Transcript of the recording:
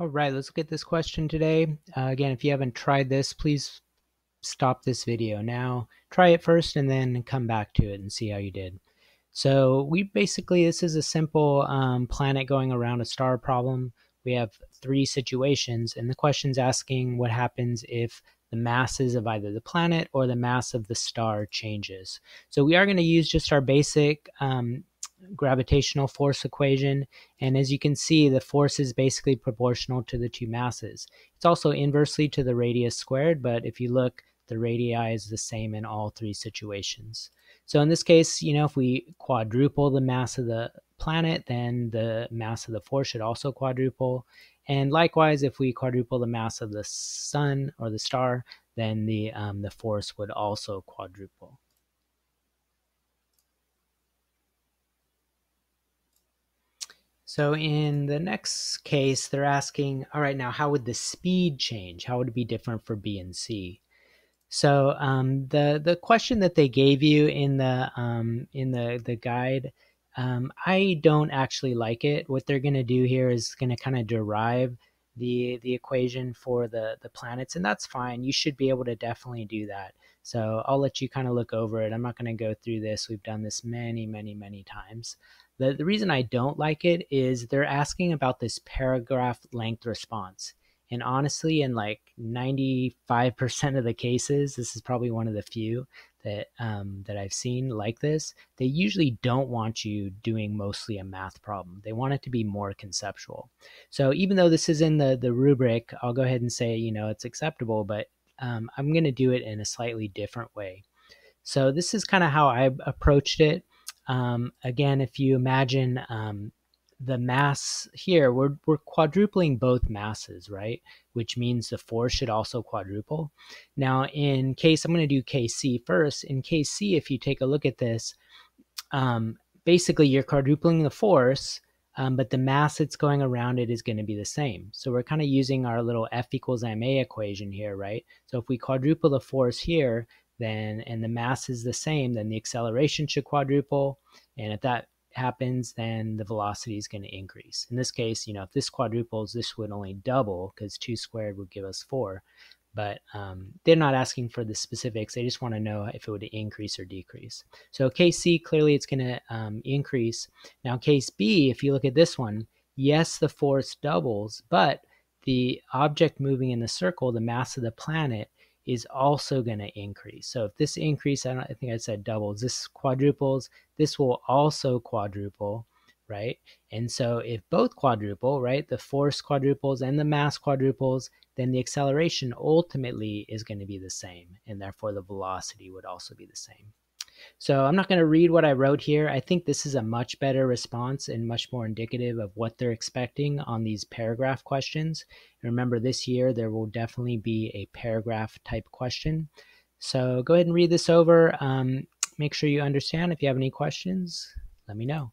All right, let's look at this question today. Uh, again, if you haven't tried this, please stop this video now. Try it first and then come back to it and see how you did. So we basically, this is a simple um, planet going around a star problem. We have three situations and the question's asking what happens if the masses of either the planet or the mass of the star changes. So we are going to use just our basic um, gravitational force equation. And as you can see, the force is basically proportional to the two masses. It's also inversely to the radius squared, but if you look, the radii is the same in all three situations. So in this case, you know, if we quadruple the mass of the planet, then the mass of the force should also quadruple. And likewise, if we quadruple the mass of the sun or the star, then the, um, the force would also quadruple. So in the next case, they're asking, all right, now how would the speed change? How would it be different for B and C? So um, the the question that they gave you in the um, in the the guide, um, I don't actually like it. What they're going to do here is going to kind of derive the the equation for the the planets, and that's fine. You should be able to definitely do that. So I'll let you kind of look over it. I'm not going to go through this. We've done this many, many, many times. The, the reason I don't like it is they're asking about this paragraph length response. And honestly, in like 95% of the cases, this is probably one of the few that um, that I've seen like this. They usually don't want you doing mostly a math problem. They want it to be more conceptual. So even though this is in the the rubric, I'll go ahead and say you know it's acceptable, but um, I'm going to do it in a slightly different way. So this is kind of how I approached it. Um, again, if you imagine um, the mass here, we're, we're quadrupling both masses, right? Which means the force should also quadruple. Now, in case, I'm going to do KC first. In KC, if you take a look at this, um, basically you're quadrupling the force, um, but the mass that's going around it is going to be the same. So we're kind of using our little F equals ma equation here, right? So if we quadruple the force here, then and the mass is the same, then the acceleration should quadruple. And if that happens, then the velocity is going to increase. In this case, you know, if this quadruples, this would only double because 2 squared would give us 4. But um, they're not asking for the specifics. They just want to know if it would increase or decrease. So case C, clearly it's going to um, increase. Now case B, if you look at this one, yes, the force doubles, but the object moving in the circle, the mass of the planet, is also going to increase. So if this increase, I, I think I said doubles, this quadruples, this will also quadruple, right? And so if both quadruple, right, the force quadruples and the mass quadruples, then the acceleration ultimately is going to be the same, and therefore the velocity would also be the same. So I'm not going to read what I wrote here. I think this is a much better response and much more indicative of what they're expecting on these paragraph questions. And remember, this year there will definitely be a paragraph type question. So go ahead and read this over. Um, make sure you understand. If you have any questions, let me know.